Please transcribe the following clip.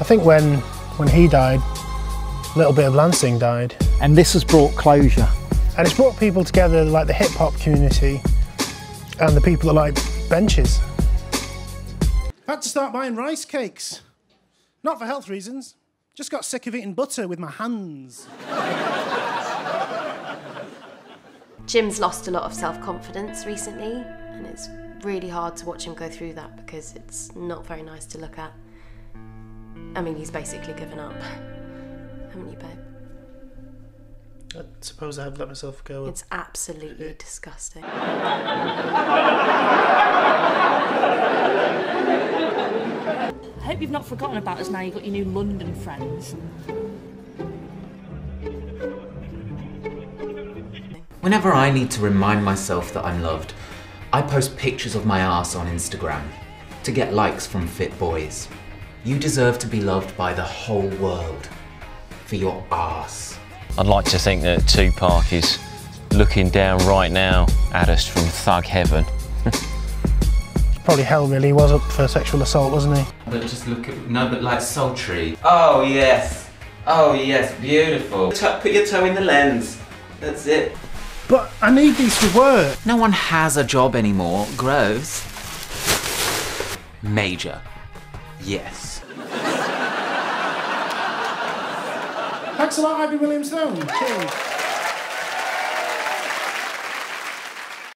I think when when he died, a little bit of Lansing died. And this has brought closure. And it's brought people together like the hip hop community and the people that like benches. Had to start buying rice cakes. Not for health reasons. Just got sick of eating butter with my hands. Jim's lost a lot of self confidence recently, and it's really hard to watch him go through that because it's not very nice to look at. I mean, he's basically given up. Haven't you, babe? I suppose I have let myself go. It's absolutely disgusting. I hope you've not forgotten about us now you've got your new London friends. Whenever I need to remind myself that I'm loved, I post pictures of my ass on Instagram to get likes from fit boys. You deserve to be loved by the whole world for your ass. I'd like to think that Tupac is looking down right now at us from thug heaven. Probably hell, really. He was up for sexual assault, wasn't he? But just look at no, but like sultry. Oh yes, oh yes, beautiful. Put your toe in the lens. That's it. But I need these for work. No one has a job anymore. Gross. Major. Yes. Thanks a lot, Ivy Williams. Cheers.